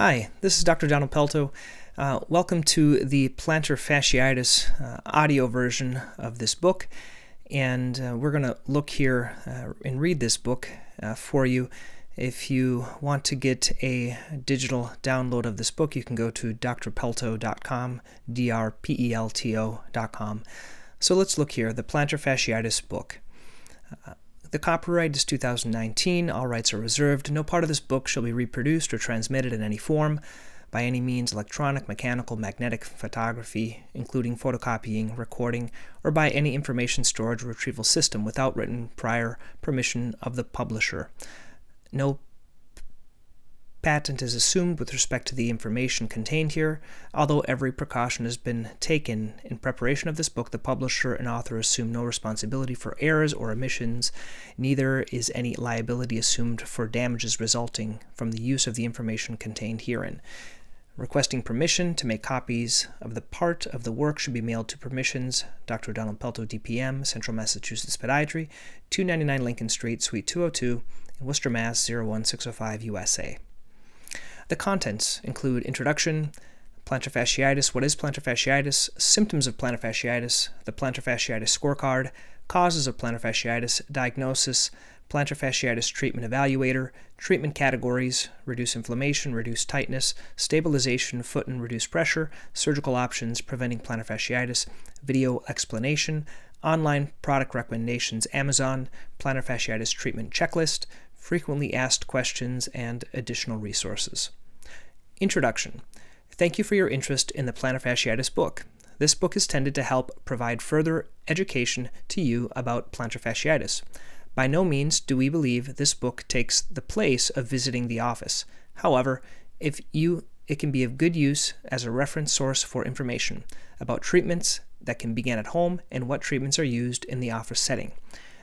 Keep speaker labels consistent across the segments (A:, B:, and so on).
A: Hi, this is Dr. Donald Pelto. Uh, welcome to the plantar fasciitis uh, audio version of this book. And uh, we're going to look here uh, and read this book uh, for you. If you want to get a digital download of this book, you can go to drpelto.com, D R P E L T O.com. So let's look here the plantar fasciitis book. The copyright is 2019. All rights are reserved. No part of this book shall be reproduced or transmitted in any form by any means electronic, mechanical, magnetic, photography, including photocopying, recording, or by any information storage or retrieval system without written prior permission of the publisher. No patent is assumed with respect to the information contained here. Although every precaution has been taken in preparation of this book, the publisher and author assume no responsibility for errors or omissions. Neither is any liability assumed for damages resulting from the use of the information contained herein. Requesting permission to make copies of the part of the work should be mailed to Permissions, Dr. Donald Pelto, DPM, Central Massachusetts Podiatry, 299 Lincoln Street, Suite 202, in Worcester, Mass. 01605, USA. The contents include introduction, plantar fasciitis, what is plantar fasciitis, symptoms of plantar fasciitis, the plantar fasciitis scorecard, causes of plantar fasciitis, diagnosis, plantar fasciitis treatment evaluator, treatment categories, reduce inflammation, reduce tightness, stabilization, foot and reduce pressure, surgical options, preventing plantar fasciitis, video explanation, online product recommendations, Amazon, plantar fasciitis treatment checklist, frequently asked questions, and additional resources. Introduction. Thank you for your interest in the plantar fasciitis book. This book is intended to help provide further education to you about plantar fasciitis. By no means do we believe this book takes the place of visiting the office. However, if you it can be of good use as a reference source for information about treatments that can begin at home and what treatments are used in the office setting.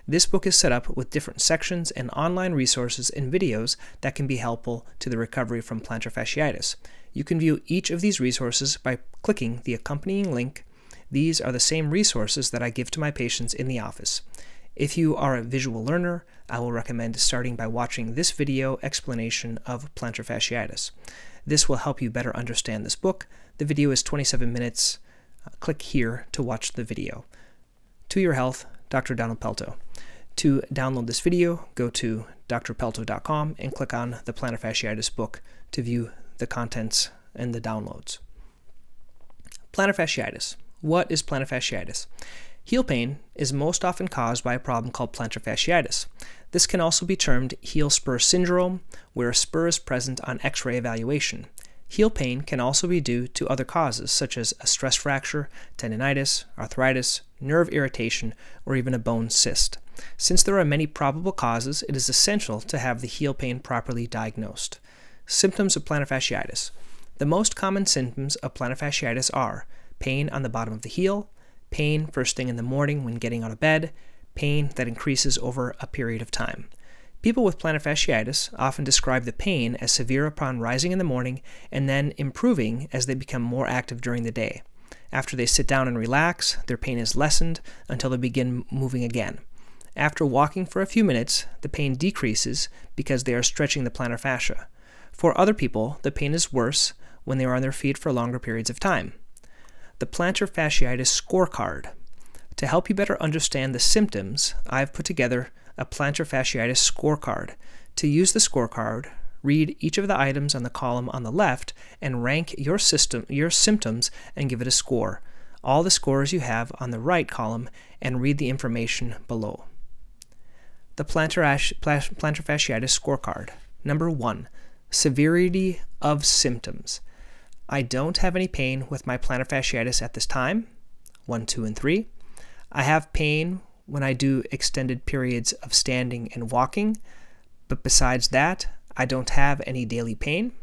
A: This book is set up with different sections and online resources and videos that can be helpful to the recovery from plantar fasciitis. You can view each of these resources by clicking the accompanying link. These are the same resources that I give to my patients in the office. If you are a visual learner, I will recommend starting by watching this video explanation of plantar fasciitis. This will help you better understand this book. The video is 27 minutes. Uh, click here to watch the video. To your health, Dr. Donald Pelto. To download this video, go to drpelto.com and click on the plantar fasciitis book to view the contents and the downloads. Plantar fasciitis. What is plantar fasciitis? Heel pain is most often caused by a problem called plantar fasciitis. This can also be termed heel spur syndrome, where a spur is present on x ray evaluation. Heel pain can also be due to other causes, such as a stress fracture, tendonitis, arthritis, nerve irritation, or even a bone cyst. Since there are many probable causes, it is essential to have the heel pain properly diagnosed. Symptoms of plantar fasciitis. The most common symptoms of plantar fasciitis are pain on the bottom of the heel, pain first thing in the morning when getting out of bed, pain that increases over a period of time. People with plantar fasciitis often describe the pain as severe upon rising in the morning and then improving as they become more active during the day. After they sit down and relax, their pain is lessened until they begin moving again. After walking for a few minutes, the pain decreases because they are stretching the plantar fascia. For other people, the pain is worse when they are on their feet for longer periods of time. The plantar fasciitis scorecard. To help you better understand the symptoms, I've put together a plantar fasciitis scorecard. To use the scorecard, read each of the items on the column on the left and rank your system your symptoms and give it a score. All the scores you have on the right column and read the information below. The plantar, plantar fasciitis scorecard. Number 1. Severity of symptoms. I don't have any pain with my plantar fasciitis at this time. 1, 2, and 3. I have pain when I do extended periods of standing and walking, but besides that, I don't have any daily pain.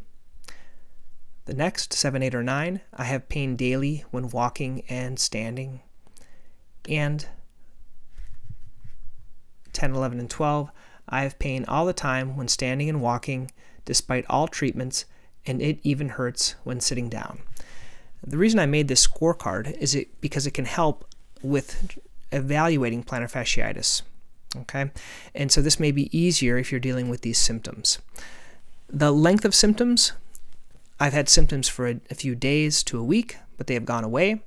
A: The next, 7, 8, or 9, I have pain daily when walking and standing. And 10, 11, and 12, I have pain all the time when standing and walking, despite all treatments, and it even hurts when sitting down. The reason I made this scorecard is it because it can help with evaluating plantar fasciitis. Okay, and so this may be easier if you're dealing with these symptoms. The length of symptoms, I've had symptoms for a, a few days to a week, but they have gone away.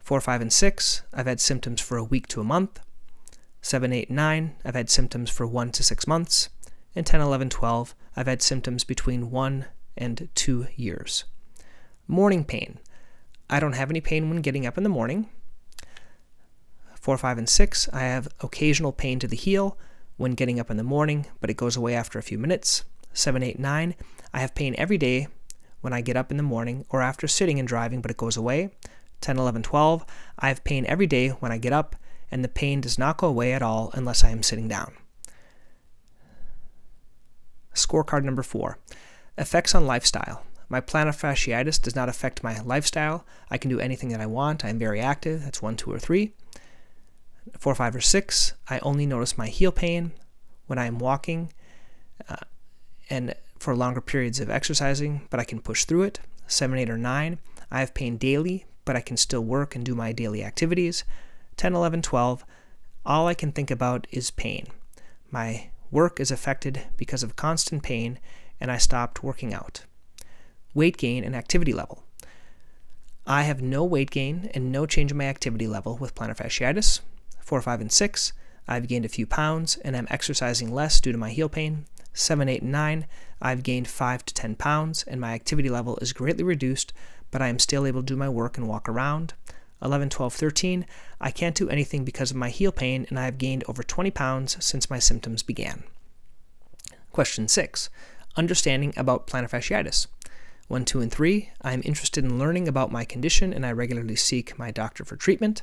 A: 4, 5, and 6, I've had symptoms for a week to a month. Seven, eight, nine, I've had symptoms for 1 to 6 months. And 10, 11, 12, I've had symptoms between 1 and 2 years. Morning pain. I don't have any pain when getting up in the morning. 4, 5, and 6, I have occasional pain to the heel when getting up in the morning, but it goes away after a few minutes. 7, 8, 9, I have pain every day when I get up in the morning or after sitting and driving, but it goes away. 10, 11, 12, I have pain every day when I get up, and the pain does not go away at all unless I am sitting down. Scorecard number 4 Effects on lifestyle. My plantar fasciitis does not affect my lifestyle. I can do anything that I want. I am very active. That's 1, 2, or 3 four, five, or six, I only notice my heel pain when I am walking uh, and for longer periods of exercising, but I can push through it. Seven, eight, or nine, I have pain daily, but I can still work and do my daily activities. 10, 11, 12, all I can think about is pain. My work is affected because of constant pain, and I stopped working out. Weight gain and activity level. I have no weight gain and no change in my activity level with plantar fasciitis. 4, 5, and 6, I've gained a few pounds and I'm exercising less due to my heel pain. 7, 8, and 9, I've gained 5 to 10 pounds and my activity level is greatly reduced, but I am still able to do my work and walk around. 11, 12, 13, I can't do anything because of my heel pain and I have gained over 20 pounds since my symptoms began. Question 6. Understanding about plantar fasciitis. 1, 2, and 3, I am interested in learning about my condition and I regularly seek my doctor for treatment.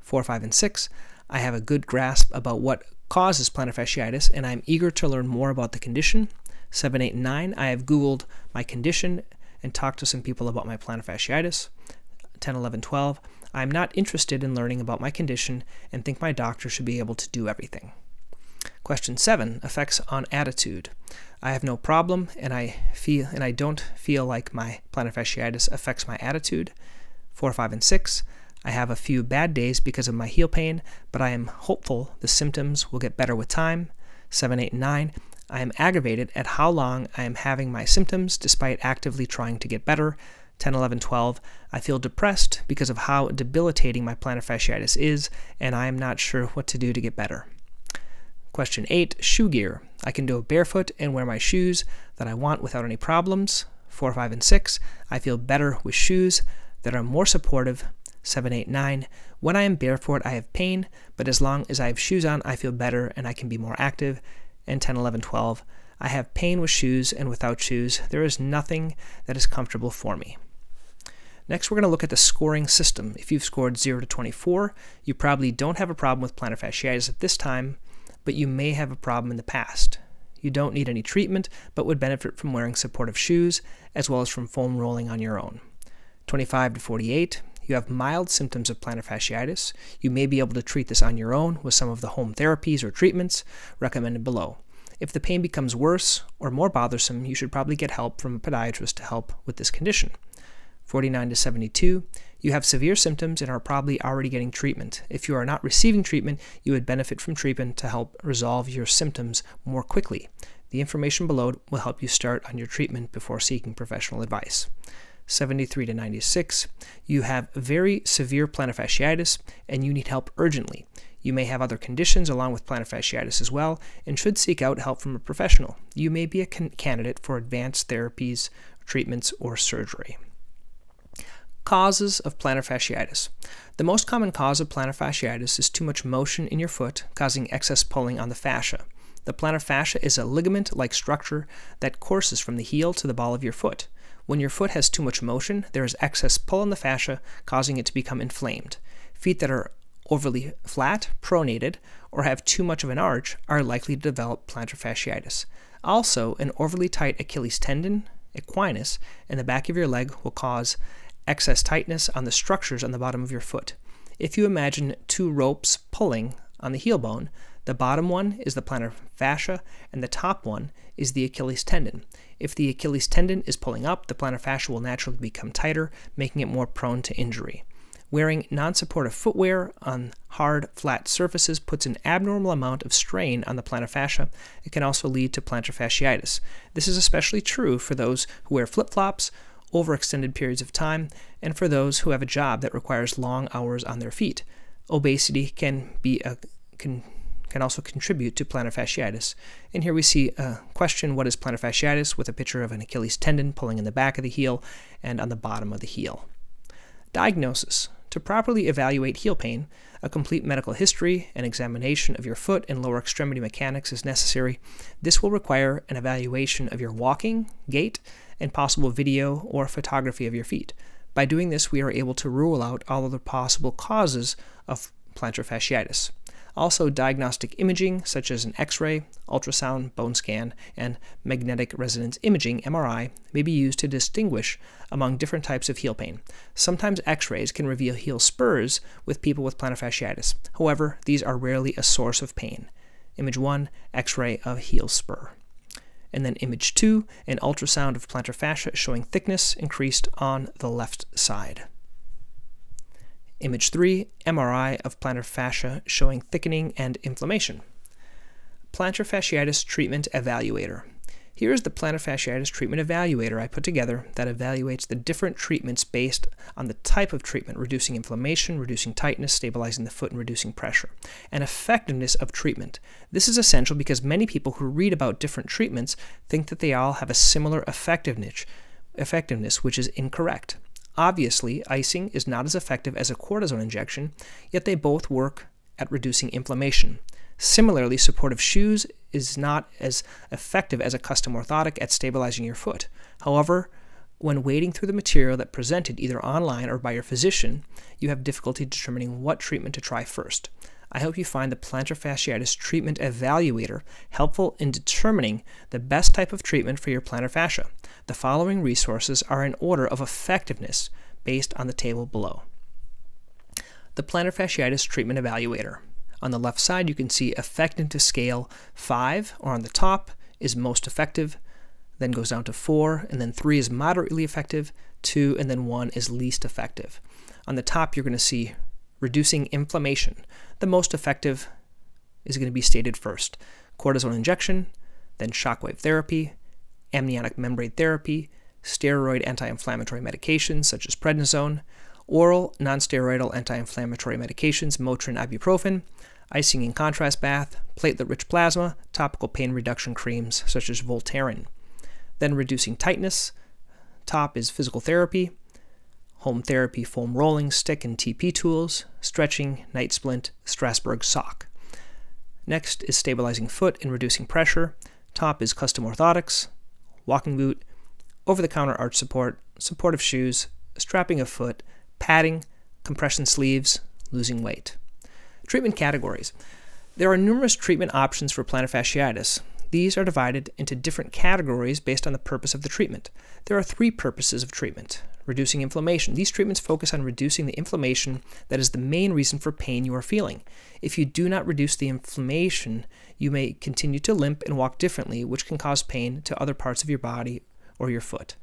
A: 4, 5, and 6, I have a good grasp about what causes plantar fasciitis and I'm eager to learn more about the condition. 7, 8, and 9, I have Googled my condition and talked to some people about my plantar fasciitis. 10, 11, 12, I'm not interested in learning about my condition and think my doctor should be able to do everything. Question 7 effects on attitude. I have no problem and I feel and I don't feel like my plantar fasciitis affects my attitude. 4, 5, and 6. I have a few bad days because of my heel pain, but I am hopeful the symptoms will get better with time. 7, 8, and 9. I am aggravated at how long I am having my symptoms despite actively trying to get better. 10, 11, 12. I feel depressed because of how debilitating my plantar fasciitis is, and I am not sure what to do to get better. Question 8 Shoe gear. I can do barefoot and wear my shoes that I want without any problems. 4, 5, and 6. I feel better with shoes that are more supportive 7, 8, 9. When I am barefoot, I have pain, but as long as I have shoes on, I feel better and I can be more active. And 10, 11, 12. I have pain with shoes and without shoes. There is nothing that is comfortable for me. Next, we're going to look at the scoring system. If you've scored 0 to 24, you probably don't have a problem with plantar fasciitis at this time, but you may have a problem in the past. You don't need any treatment, but would benefit from wearing supportive shoes, as well as from foam rolling on your own. 25 to 48, you have mild symptoms of plantar fasciitis, you may be able to treat this on your own with some of the home therapies or treatments recommended below. If the pain becomes worse or more bothersome, you should probably get help from a podiatrist to help with this condition. 49 to 72, you have severe symptoms and are probably already getting treatment. If you are not receiving treatment, you would benefit from treatment to help resolve your symptoms more quickly. The information below will help you start on your treatment before seeking professional advice. 73 to 96. You have very severe plantar fasciitis and you need help urgently. You may have other conditions along with plantar fasciitis as well and should seek out help from a professional. You may be a candidate for advanced therapies, treatments, or surgery. Causes of plantar fasciitis. The most common cause of plantar fasciitis is too much motion in your foot, causing excess pulling on the fascia. The plantar fascia is a ligament like structure that courses from the heel to the ball of your foot. When your foot has too much motion, there is excess pull on the fascia, causing it to become inflamed. Feet that are overly flat, pronated, or have too much of an arch are likely to develop plantar fasciitis. Also, an overly tight Achilles tendon, equinus, in the back of your leg will cause excess tightness on the structures on the bottom of your foot. If you imagine two ropes pulling on the heel bone, the bottom one is the plantar fascia, and the top one is the Achilles tendon. If the Achilles tendon is pulling up, the plantar fascia will naturally become tighter, making it more prone to injury. Wearing non supportive footwear on hard, flat surfaces puts an abnormal amount of strain on the plantar fascia. It can also lead to plantar fasciitis. This is especially true for those who wear flip flops over extended periods of time and for those who have a job that requires long hours on their feet. Obesity can be a can can also contribute to plantar fasciitis. And here we see a question what is plantar fasciitis with a picture of an Achilles tendon pulling in the back of the heel and on the bottom of the heel. Diagnosis to properly evaluate heel pain, a complete medical history and examination of your foot and lower extremity mechanics is necessary. This will require an evaluation of your walking, gait, and possible video or photography of your feet. By doing this, we are able to rule out all other possible causes of plantar fasciitis. Also, diagnostic imaging, such as an X ray, ultrasound, bone scan, and magnetic resonance imaging, MRI, may be used to distinguish among different types of heel pain. Sometimes X rays can reveal heel spurs with people with plantar fasciitis. However, these are rarely a source of pain. Image 1 X ray of heel spur. And then image 2 an ultrasound of plantar fascia showing thickness increased on the left side. Image 3, MRI of plantar fascia showing thickening and inflammation. Plantar fasciitis treatment evaluator. Here is the plantar fasciitis treatment evaluator I put together that evaluates the different treatments based on the type of treatment, reducing inflammation, reducing tightness, stabilizing the foot, and reducing pressure, and effectiveness of treatment. This is essential because many people who read about different treatments think that they all have a similar effectiveness, effectiveness which is incorrect. Obviously, icing is not as effective as a cortisone injection, yet they both work at reducing inflammation. Similarly, supportive shoes is not as effective as a custom orthotic at stabilizing your foot. However, when wading through the material that presented either online or by your physician, you have difficulty determining what treatment to try first. I hope you find the plantar fasciitis treatment evaluator helpful in determining the best type of treatment for your plantar fascia. The following resources are in order of effectiveness based on the table below. The plantar fasciitis treatment evaluator. On the left side, you can see effectiveness scale 5, or on the top is most effective, then goes down to 4, and then 3 is moderately effective, 2, and then 1 is least effective. On the top, you're going to see reducing inflammation. The most effective is going to be stated first cortisone injection, then shockwave therapy, amniotic membrane therapy, steroid anti inflammatory medications such as prednisone, oral nonsteroidal anti inflammatory medications, Motrin ibuprofen, icing and contrast bath, platelet rich plasma, topical pain reduction creams such as Voltaren. Then reducing tightness, top is physical therapy, home therapy foam rolling, stick, and TP tools, stretching, night splint, Strassburg sock. Next is stabilizing foot and reducing pressure. Top is custom orthotics, walking boot, over the counter arch support, supportive shoes, strapping of foot, padding, compression sleeves, losing weight. Treatment categories. There are numerous treatment options for plantar fasciitis. These are divided into different categories based on the purpose of the treatment. There are three purposes of treatment reducing inflammation. These treatments focus on reducing the inflammation that is the main reason for pain you are feeling. If you do not reduce the inflammation, you may continue to limp and walk differently, which can cause pain to other parts of your body or your foot.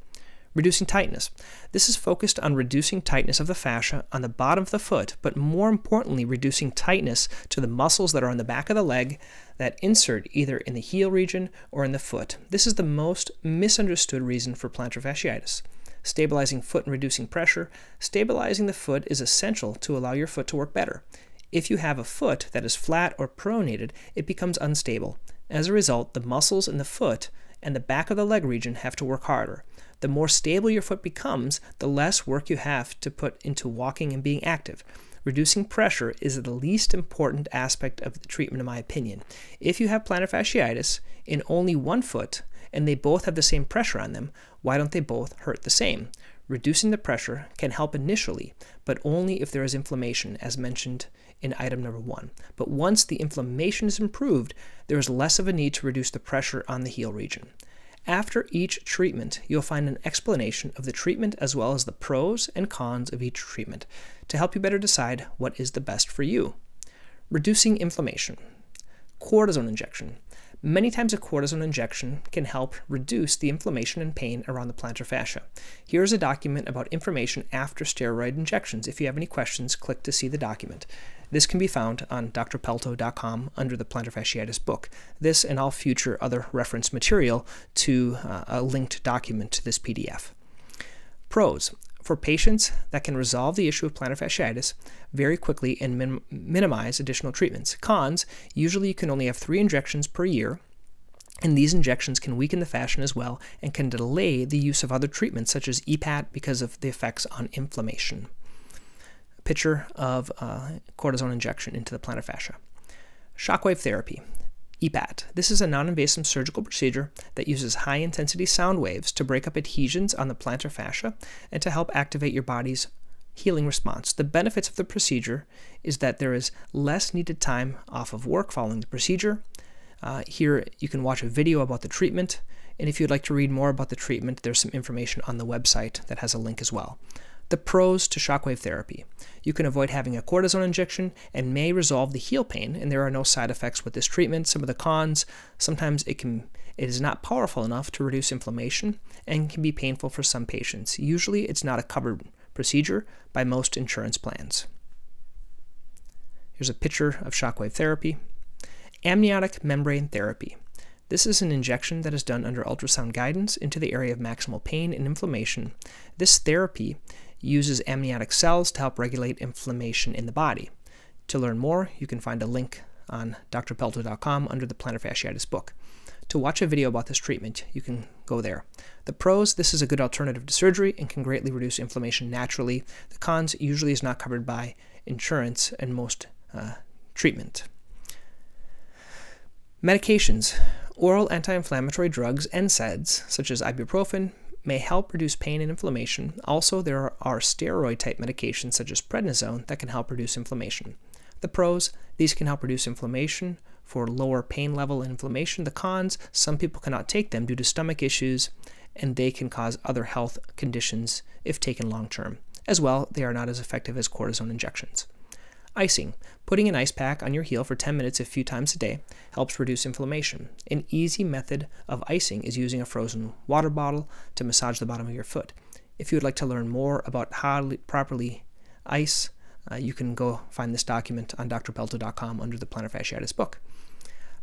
A: Reducing tightness. This is focused on reducing tightness of the fascia on the bottom of the foot, but more importantly, reducing tightness to the muscles that are on the back of the leg that insert either in the heel region or in the foot. This is the most misunderstood reason for plantar fasciitis stabilizing foot and reducing pressure, stabilizing the foot is essential to allow your foot to work better. If you have a foot that is flat or pronated, it becomes unstable. As a result, the muscles in the foot and the back of the leg region have to work harder. The more stable your foot becomes, the less work you have to put into walking and being active. Reducing pressure is the least important aspect of the treatment, in my opinion. If you have plantar fasciitis in only one foot, and they both have the same pressure on them, why don't they both hurt the same? Reducing the pressure can help initially, but only if there is inflammation, as mentioned in item number one. But once the inflammation is improved, there is less of a need to reduce the pressure on the heel region. After each treatment, you'll find an explanation of the treatment as well as the pros and cons of each treatment to help you better decide what is the best for you. Reducing inflammation. Cortisone injection. Many times a cortisone injection can help reduce the inflammation and pain around the plantar fascia. Here is a document about information after steroid injections. If you have any questions, click to see the document. This can be found on drpelto.com under the plantar fasciitis book. This and all future other reference material to uh, a linked document to this PDF. Pros. For patients that can resolve the issue of plantar fasciitis very quickly and min minimize additional treatments. Cons. Usually you can only have three injections per year and these injections can weaken the fascia as well and can delay the use of other treatments such as EPAT because of the effects on inflammation picture of uh, cortisone injection into the plantar fascia. Shockwave therapy, EPAT. This is a non invasive surgical procedure that uses high intensity sound waves to break up adhesions on the plantar fascia and to help activate your body's healing response. The benefits of the procedure is that there is less needed time off of work following the procedure. Uh, here you can watch a video about the treatment, and if you'd like to read more about the treatment, there's some information on the website that has a link as well. The pros to shockwave therapy. You can avoid having a cortisone injection and may resolve the heel pain, and there are no side effects with this treatment. Some of the cons, sometimes it can it is not powerful enough to reduce inflammation and can be painful for some patients. Usually it's not a covered procedure by most insurance plans. Here's a picture of shockwave therapy. Amniotic membrane therapy. This is an injection that is done under ultrasound guidance into the area of maximal pain and inflammation. This therapy uses amniotic cells to help regulate inflammation in the body. To learn more, you can find a link on drpelto.com under the plantar fasciitis book. To watch a video about this treatment, you can go there. The pros, this is a good alternative to surgery and can greatly reduce inflammation naturally. The cons usually is not covered by insurance and most uh, treatment. Medications. Oral anti-inflammatory drugs, and NSAIDs, such as ibuprofen, may help reduce pain and inflammation. Also, there are steroid type medications such as prednisone that can help reduce inflammation. The pros, these can help reduce inflammation for lower pain level and inflammation. The cons, some people cannot take them due to stomach issues and they can cause other health conditions if taken long term. As well, they are not as effective as cortisone injections. Icing. Putting an ice pack on your heel for 10 minutes a few times a day helps reduce inflammation. An easy method of icing is using a frozen water bottle to massage the bottom of your foot. If you would like to learn more about how to properly ice, uh, you can go find this document on drpelto.com under the plantar fasciitis book.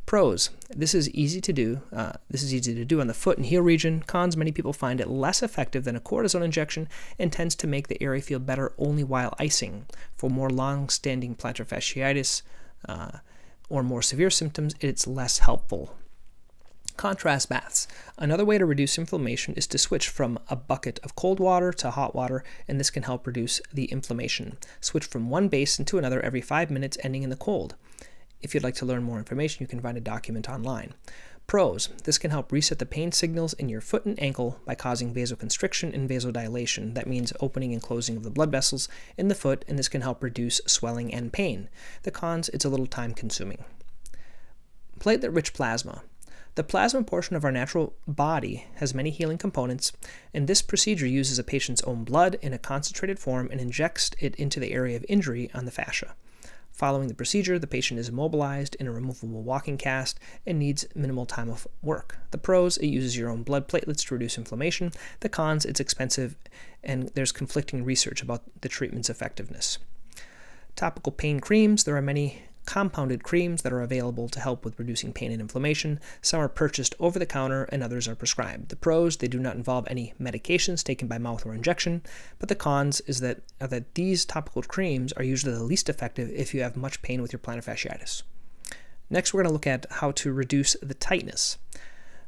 A: Pros, this is easy to do. Uh, this is easy to do on the foot and heel region. Cons, many people find it less effective than a cortisone injection and tends to make the area feel better only while icing. For more long-standing plantar fasciitis uh, or more severe symptoms, it's less helpful. Contrast baths. Another way to reduce inflammation is to switch from a bucket of cold water to hot water, and this can help reduce the inflammation. Switch from one basin to another every five minutes, ending in the cold. If you'd like to learn more information, you can find a document online. Pros. This can help reset the pain signals in your foot and ankle by causing vasoconstriction and vasodilation. That means opening and closing of the blood vessels in the foot, and this can help reduce swelling and pain. The cons, it's a little time consuming. Platelet rich plasma. The plasma portion of our natural body has many healing components, and this procedure uses a patient's own blood in a concentrated form and injects it into the area of injury on the fascia. Following the procedure, the patient is immobilized in a removable walking cast and needs minimal time of work. The pros, it uses your own blood platelets to reduce inflammation. The cons, it's expensive and there's conflicting research about the treatment's effectiveness. Topical pain creams, there are many compounded creams that are available to help with reducing pain and inflammation. Some are purchased over the counter and others are prescribed. The pros, they do not involve any medications taken by mouth or injection, but the cons is that, that these topical creams are usually the least effective if you have much pain with your plantar fasciitis. Next, we're going to look at how to reduce the tightness.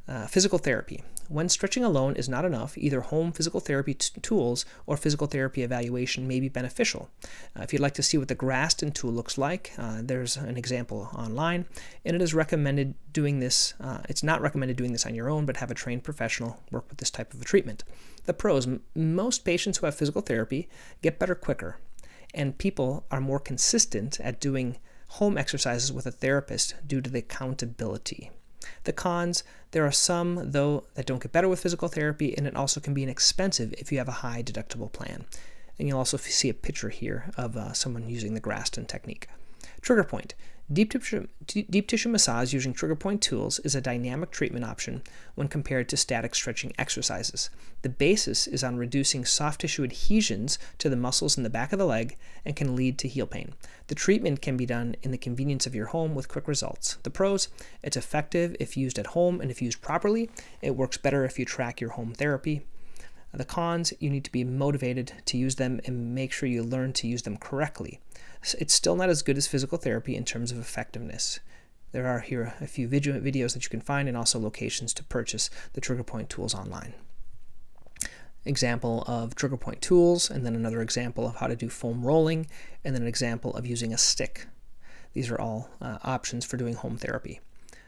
A: Uh, physical therapy. When stretching alone is not enough, either home physical therapy tools or physical therapy evaluation may be beneficial. Uh, if you'd like to see what the Graston tool looks like, uh, there's an example online, and it is recommended doing this. Uh, it's not recommended doing this on your own, but have a trained professional work with this type of a treatment. The pros most patients who have physical therapy get better quicker, and people are more consistent at doing home exercises with a therapist due to the accountability. The cons, there are some, though, that don't get better with physical therapy, and it also can be inexpensive if you have a high deductible plan. And you'll also see a picture here of uh, someone using the Graston technique. Trigger point. Deep tissue, deep tissue massage using trigger point tools is a dynamic treatment option when compared to static stretching exercises. The basis is on reducing soft tissue adhesions to the muscles in the back of the leg and can lead to heel pain. The treatment can be done in the convenience of your home with quick results. The pros it's effective if used at home and if used properly. It works better if you track your home therapy. The cons, you need to be motivated to use them and make sure you learn to use them correctly. It's still not as good as physical therapy in terms of effectiveness. There are here a few video videos that you can find and also locations to purchase the trigger point tools online. Example of trigger point tools, and then another example of how to do foam rolling, and then an example of using a stick. These are all uh, options for doing home therapy.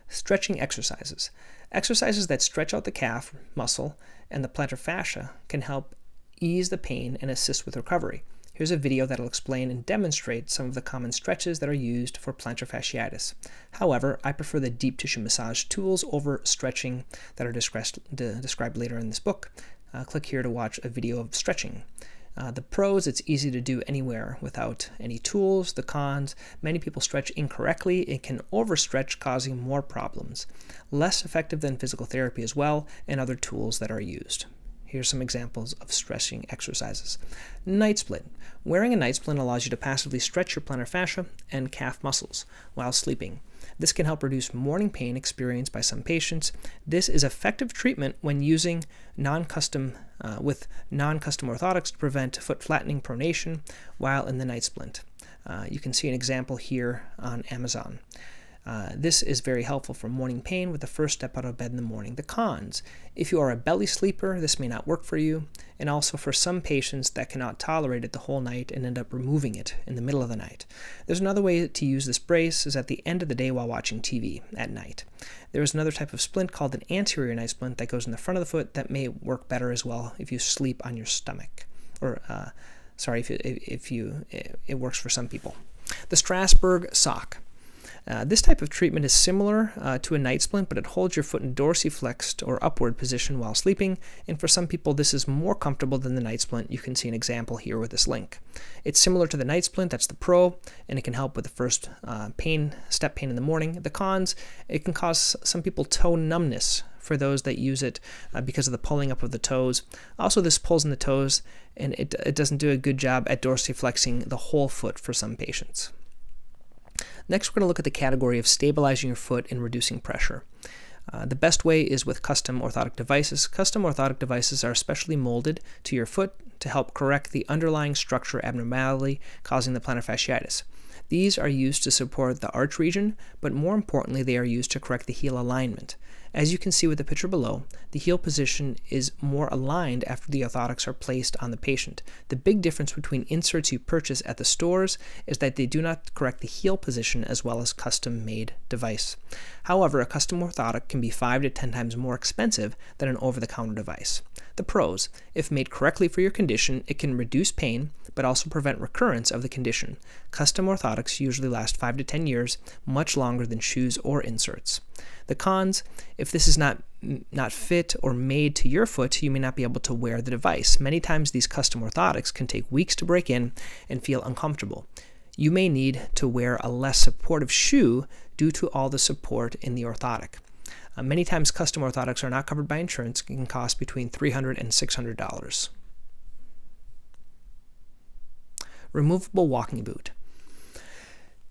A: Stretching exercises. Exercises that stretch out the calf muscle and the plantar fascia can help ease the pain and assist with recovery. Here's a video that'll explain and demonstrate some of the common stretches that are used for plantar fasciitis. However, I prefer the deep tissue massage tools over stretching that are described later in this book. Uh, click here to watch a video of stretching. Uh, the pros, it's easy to do anywhere without any tools. The cons, many people stretch incorrectly. It can overstretch, causing more problems. Less effective than physical therapy as well, and other tools that are used. Here's some examples of stretching exercises. Night splint. Wearing a night splint allows you to passively stretch your plantar fascia and calf muscles while sleeping. This can help reduce morning pain experienced by some patients. This is effective treatment when using non-custom uh, with non-custom orthotics to prevent foot flattening pronation while in the night splint. Uh, you can see an example here on Amazon. Uh, this is very helpful for morning pain with the first step out of bed in the morning. The cons if you are a belly sleeper, this may not work for you, and also for some patients that cannot tolerate it the whole night and end up removing it in the middle of the night. There's another way to use this brace is at the end of the day while watching TV at night. There is another type of splint called an anterior night splint that goes in the front of the foot that may work better as well if you sleep on your stomach, or uh, sorry, if, if you it works for some people. The Strassburg sock. Uh, this type of treatment is similar uh, to a night splint, but it holds your foot in dorsiflexed or upward position while sleeping, and for some people this is more comfortable than the night splint. You can see an example here with this link. It's similar to the night splint, that's the pro, and it can help with the first uh, pain, step pain in the morning. The cons, it can cause some people toe numbness for those that use it uh, because of the pulling up of the toes. Also, this pulls in the toes, and it, it doesn't do a good job at dorsiflexing the whole foot for some patients. Next, we're going to look at the category of stabilizing your foot and reducing pressure. Uh, the best way is with custom orthotic devices. Custom orthotic devices are specially molded to your foot to help correct the underlying structure abnormality causing the plantar fasciitis. These are used to support the arch region, but more importantly, they are used to correct the heel alignment. As you can see with the picture below, the heel position is more aligned after the orthotics are placed on the patient. The big difference between inserts you purchase at the stores is that they do not correct the heel position as well as custom-made device. However, a custom orthotic can be 5 to 10 times more expensive than an over-the-counter device. The pros, if made correctly for your condition, it can reduce pain, but also prevent recurrence of the condition. Custom orthotics usually last 5 to 10 years, much longer than shoes or inserts. The cons, if this is not not fit or made to your foot, you may not be able to wear the device. Many times these custom orthotics can take weeks to break in and feel uncomfortable. You may need to wear a less supportive shoe due to all the support in the orthotic. Uh, many times custom orthotics are not covered by insurance and can cost between $300 and $600. Removable walking boot.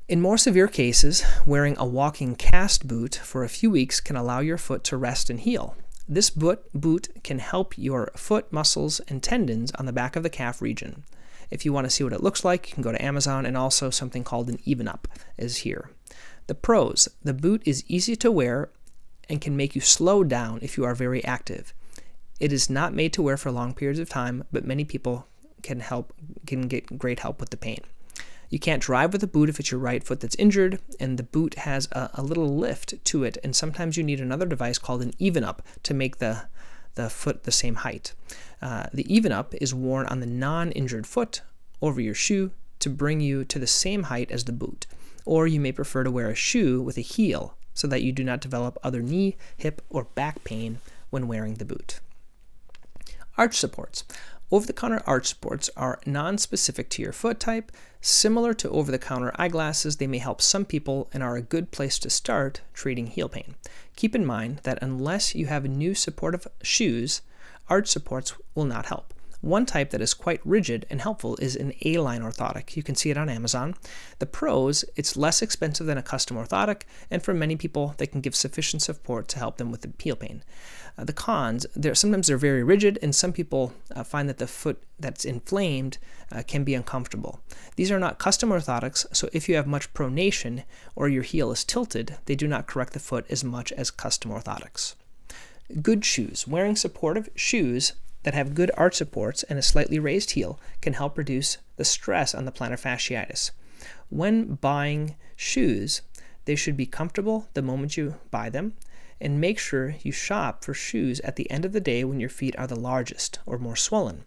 A: In more severe cases, wearing a walking cast boot for a few weeks can allow your foot to rest and heal. This boot, boot can help your foot muscles and tendons on the back of the calf region. If you want to see what it looks like, you can go to Amazon and also something called an Even Up is here. The pros, the boot is easy to wear and can make you slow down if you are very active. It is not made to wear for long periods of time, but many people can help can get great help with the pain. You can't drive with a boot if it's your right foot that's injured, and the boot has a, a little lift to it, and sometimes you need another device called an even up to make the, the foot the same height. Uh, the even up is worn on the non injured foot over your shoe to bring you to the same height as the boot. Or you may prefer to wear a shoe with a heel so that you do not develop other knee, hip, or back pain when wearing the boot. Arch supports. Over the counter arch supports are non specific to your foot type. Similar to over the counter eyeglasses, they may help some people and are a good place to start treating heel pain. Keep in mind that unless you have new supportive shoes, arch supports will not help. One type that is quite rigid and helpful is an A-line orthotic. You can see it on Amazon. The pros, it's less expensive than a custom orthotic, and for many people, they can give sufficient support to help them with the heel pain. Uh, the cons, they're, sometimes they're very rigid, and some people uh, find that the foot that's inflamed uh, can be uncomfortable. These are not custom orthotics, so if you have much pronation or your heel is tilted, they do not correct the foot as much as custom orthotics. Good shoes. Wearing supportive shoes that have good arch supports and a slightly raised heel can help reduce the stress on the plantar fasciitis. When buying shoes, they should be comfortable the moment you buy them, and make sure you shop for shoes at the end of the day when your feet are the largest or more swollen.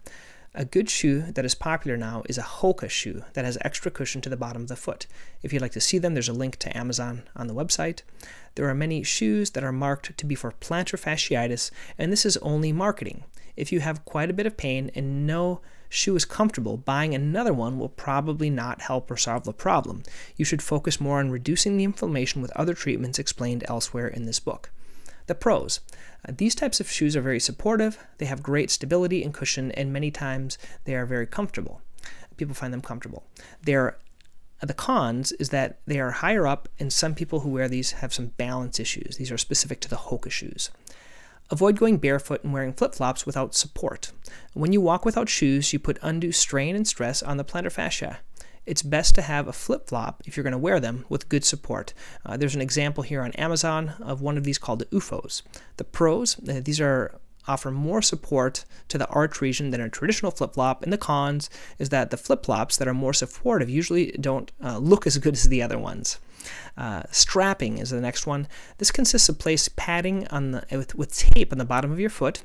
A: A good shoe that is popular now is a Hoka shoe that has extra cushion to the bottom of the foot. If you'd like to see them, there's a link to Amazon on the website. There are many shoes that are marked to be for plantar fasciitis, and this is only marketing. If you have quite a bit of pain and no shoe is comfortable, buying another one will probably not help or solve the problem. You should focus more on reducing the inflammation with other treatments explained elsewhere in this book. The pros. Uh, these types of shoes are very supportive, they have great stability and cushion, and many times they are very comfortable. People find them comfortable. They're uh, the cons is that they are higher up, and some people who wear these have some balance issues. These are specific to the Hoka shoes. Avoid going barefoot and wearing flip flops without support. When you walk without shoes, you put undue strain and stress on the plantar fascia it's best to have a flip flop if you're going to wear them with good support. Uh, there's an example here on Amazon of one of these called the OOFOS. The pros, uh, these are offer more support to the arch region than a traditional flip flop, and the cons is that the flip flops that are more supportive usually don't uh, look as good as the other ones. Uh, strapping is the next one. This consists of place padding on the, with, with tape on the bottom of your foot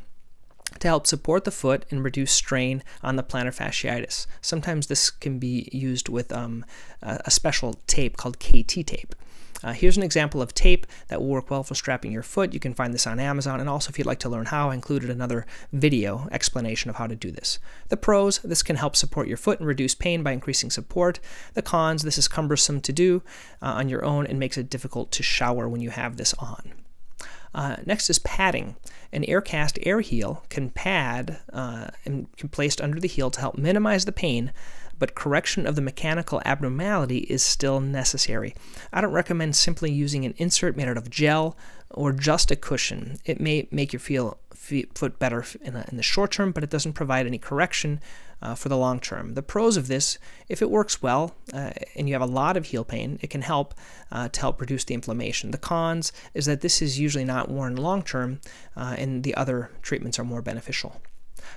A: to help support the foot and reduce strain on the plantar fasciitis. Sometimes this can be used with um, a special tape called KT tape. Uh, here's an example of tape that will work well for strapping your foot. You can find this on Amazon, and also if you'd like to learn how, I included another video explanation of how to do this. The pros, this can help support your foot and reduce pain by increasing support. The cons, this is cumbersome to do uh, on your own and makes it difficult to shower when you have this on. Uh, next is padding. An Aircast AirHeel can pad uh, and can placed under the heel to help minimize the pain, but correction of the mechanical abnormality is still necessary. I don't recommend simply using an insert made out of gel or just a cushion. It may make you feel foot better in the, in the short term, but it doesn't provide any correction uh, for the long term. The pros of this, if it works well uh, and you have a lot of heel pain, it can help uh, to help reduce the inflammation. The cons is that this is usually not worn long term uh, and the other treatments are more beneficial.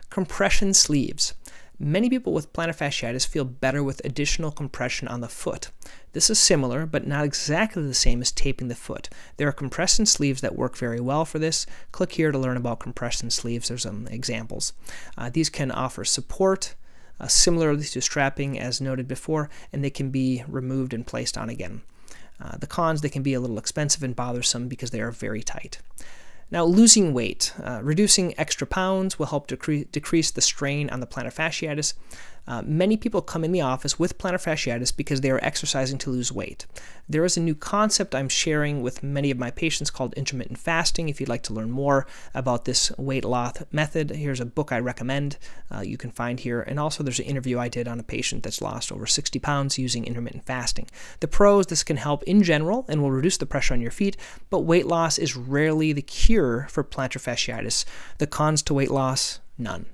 A: Compression sleeves. Many people with plantar fasciitis feel better with additional compression on the foot. This is similar, but not exactly the same as taping the foot. There are compression sleeves that work very well for this. Click here to learn about compression sleeves. There's some examples. Uh, these can offer support, uh, similarly to strapping as noted before, and they can be removed and placed on again. Uh, the cons, they can be a little expensive and bothersome because they are very tight. Now, losing weight. Uh, reducing extra pounds will help decre decrease the strain on the plantar fasciitis. Uh, many people come in the office with plantar fasciitis because they are exercising to lose weight. There is a new concept I'm sharing with many of my patients called intermittent fasting. If you'd like to learn more about this weight loss method, here's a book I recommend uh, you can find here. And also, there's an interview I did on a patient that's lost over 60 pounds using intermittent fasting. The pros this can help in general and will reduce the pressure on your feet, but weight loss is rarely the cure for plantar fasciitis. The cons to weight loss, none.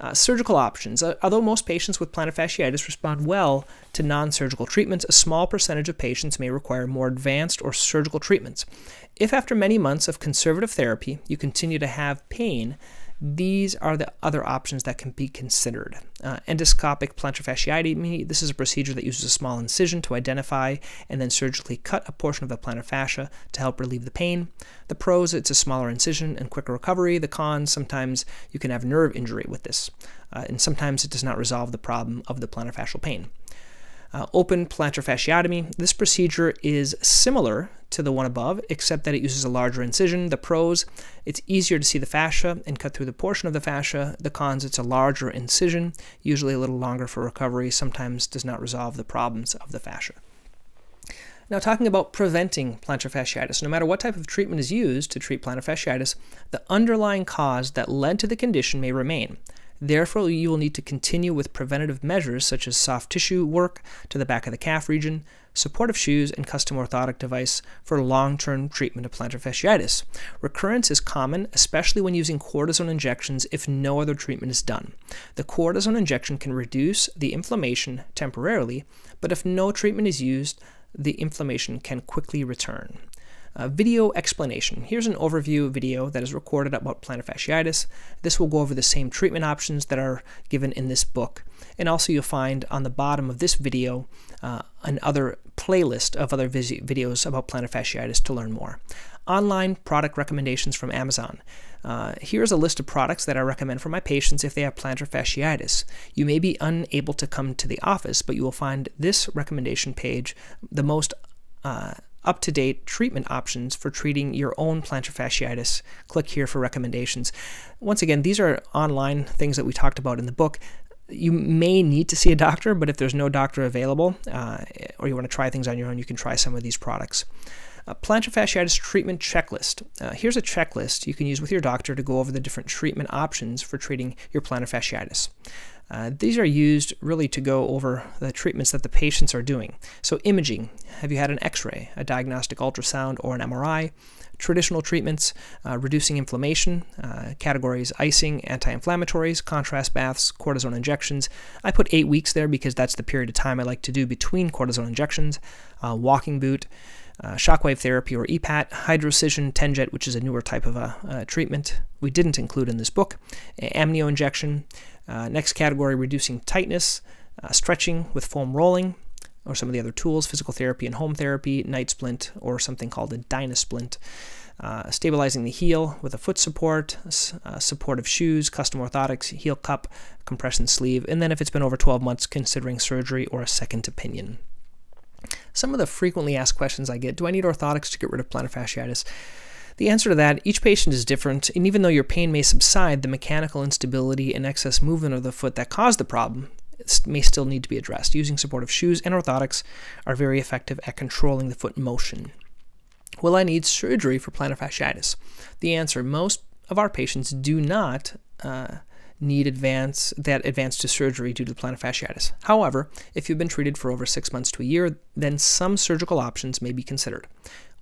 A: Uh, surgical options. Uh, although most patients with plantar fasciitis respond well to non surgical treatments, a small percentage of patients may require more advanced or surgical treatments. If after many months of conservative therapy you continue to have pain, these are the other options that can be considered. Uh, endoscopic plantar fasciitis, this is a procedure that uses a small incision to identify and then surgically cut a portion of the plantar fascia to help relieve the pain. The pros, it's a smaller incision and quicker recovery. The cons, sometimes you can have nerve injury with this, uh, and sometimes it does not resolve the problem of the plantar fascial pain. Uh, open plantar fasciotomy. This procedure is similar to the one above, except that it uses a larger incision. The pros, it's easier to see the fascia and cut through the portion of the fascia. The cons, it's a larger incision, usually a little longer for recovery, sometimes does not resolve the problems of the fascia. Now, talking about preventing plantar fasciitis, no matter what type of treatment is used to treat plantar fasciitis, the underlying cause that led to the condition may remain. Therefore, you will need to continue with preventative measures such as soft tissue work to the back of the calf region, supportive shoes, and custom orthotic device for long-term treatment of plantar fasciitis. Recurrence is common, especially when using cortisone injections if no other treatment is done. The cortisone injection can reduce the inflammation temporarily, but if no treatment is used, the inflammation can quickly return. Uh, video explanation. Here's an overview video that is recorded about plantar fasciitis. This will go over the same treatment options that are given in this book. And also you'll find on the bottom of this video uh, another playlist of other videos about plantar fasciitis to learn more. Online product recommendations from Amazon. Uh, here's a list of products that I recommend for my patients if they have plantar fasciitis. You may be unable to come to the office, but you will find this recommendation page the most uh, up to date treatment options for treating your own plantar fasciitis. Click here for recommendations. Once again, these are online things that we talked about in the book. You may need to see a doctor, but if there's no doctor available uh, or you want to try things on your own, you can try some of these products. Plantar fasciitis treatment checklist. Uh, here's a checklist you can use with your doctor to go over the different treatment options for treating your plantar fasciitis. Uh, these are used really to go over the treatments that the patients are doing. So, imaging have you had an x ray, a diagnostic ultrasound, or an MRI? Traditional treatments, uh, reducing inflammation, uh, categories icing, anti inflammatories, contrast baths, cortisone injections. I put eight weeks there because that's the period of time I like to do between cortisone injections, uh, walking boot. Uh, shockwave therapy or EPAT, hydrocision, TenJet, which is a newer type of a, uh, treatment we didn't include in this book, amnio injection, uh, next category, reducing tightness, uh, stretching with foam rolling, or some of the other tools, physical therapy and home therapy, night splint, or something called a Dynasplint. Uh, stabilizing the heel with a foot support, uh, supportive shoes, custom orthotics, heel cup, compression sleeve, and then if it's been over 12 months, considering surgery or a second opinion. Some of the frequently asked questions I get do I need orthotics to get rid of plantar fasciitis? The answer to that, each patient is different, and even though your pain may subside, the mechanical instability and excess movement of the foot that caused the problem may still need to be addressed. Using supportive shoes and orthotics are very effective at controlling the foot motion. Will I need surgery for plantar fasciitis? The answer, most of our patients do not uh, need advance that advance to surgery due to plantar fasciitis. However, if you've been treated for over six months to a year, then some surgical options may be considered.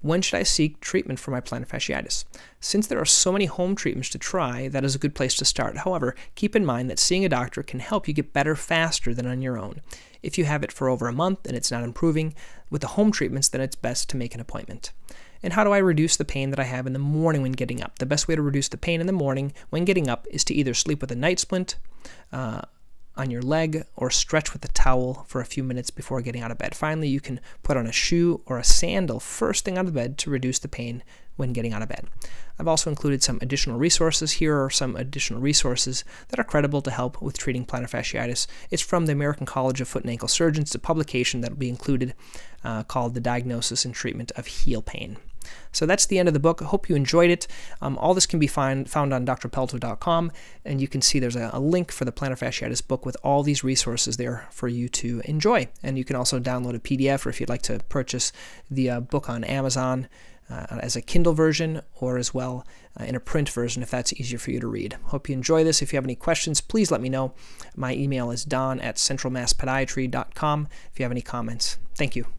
A: When should I seek treatment for my plantar fasciitis? Since there are so many home treatments to try, that is a good place to start. However, keep in mind that seeing a doctor can help you get better faster than on your own. If you have it for over a month and it's not improving, with the home treatments, then it's best to make an appointment. And how do I reduce the pain that I have in the morning when getting up? The best way to reduce the pain in the morning when getting up is to either sleep with a night splint, uh, on your leg or stretch with a towel for a few minutes before getting out of bed. Finally, you can put on a shoe or a sandal first thing out of bed to reduce the pain when getting out of bed. I've also included some additional resources. Here are some additional resources that are credible to help with treating plantar fasciitis. It's from the American College of Foot and Ankle Surgeons. A publication that will be included uh, called The Diagnosis and Treatment of Heel Pain. So that's the end of the book. I hope you enjoyed it. Um, all this can be find, found on drpelto.com, and you can see there's a, a, link for the plantar fasciitis book with all these resources there for you to enjoy. And you can also download a PDF, or if you'd like to purchase the uh, book on Amazon uh, as a Kindle version, or as well uh, in a print version if that's easier for you to read. Hope you enjoy this. If you have any questions, please let me know. My email is don at centralmasspodiatry.com if you have any comments. Thank you.